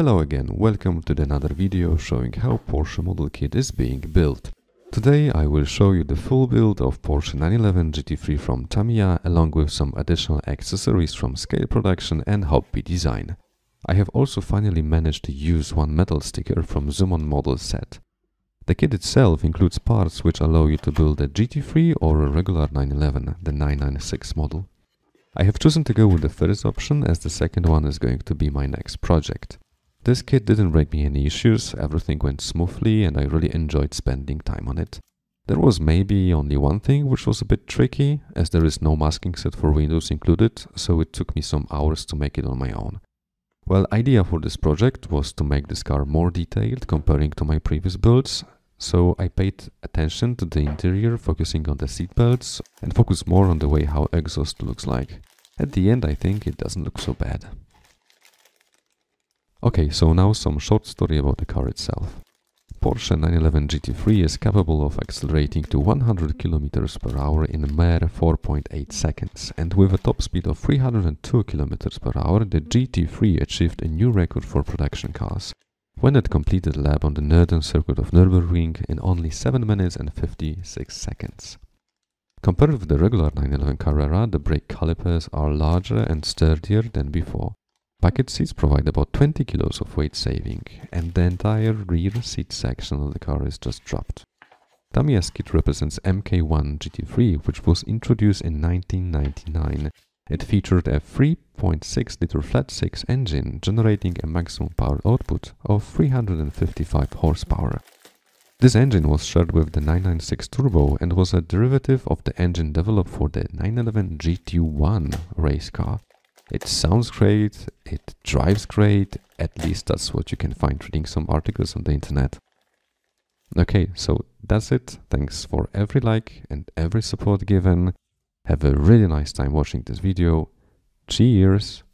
Hello again, welcome to another video showing how Porsche model kit is being built. Today I will show you the full build of Porsche 911 GT3 from Tamiya along with some additional accessories from Scale Production and Hobby Design. I have also finally managed to use one metal sticker from ZoomOn model set. The kit itself includes parts which allow you to build a GT3 or a regular 911, the 996 model. I have chosen to go with the first option as the second one is going to be my next project. This kit didn't bring me any issues, everything went smoothly and I really enjoyed spending time on it. There was maybe only one thing which was a bit tricky, as there is no masking set for windows included, so it took me some hours to make it on my own. Well, idea for this project was to make this car more detailed comparing to my previous builds, so I paid attention to the interior, focusing on the seat belts, and focus more on the way how exhaust looks like. At the end I think it doesn't look so bad. Okay, so now some short story about the car itself. Porsche 911 GT3 is capable of accelerating to 100 km per hour in a mere 4.8 seconds, and with a top speed of 302 km per hour, the GT3 achieved a new record for production cars, when it completed a lap on the Northern Circuit of Nürburgring in only 7 minutes and 56 seconds. Compared with the regular 911 Carrera, the brake calipers are larger and sturdier than before. Bucket seats provide about 20 kilos of weight saving, and the entire rear seat section of the car is just dropped. Tamiya's kit represents MK1 GT3, which was introduced in 1999. It featured a 3.6 liter flat 6 engine, generating a maximum power output of 355 horsepower. This engine was shared with the 996 Turbo and was a derivative of the engine developed for the 911 GT1 race car. It sounds great, it drives great, at least that's what you can find reading some articles on the internet. Okay, so that's it. Thanks for every like and every support given. Have a really nice time watching this video. Cheers!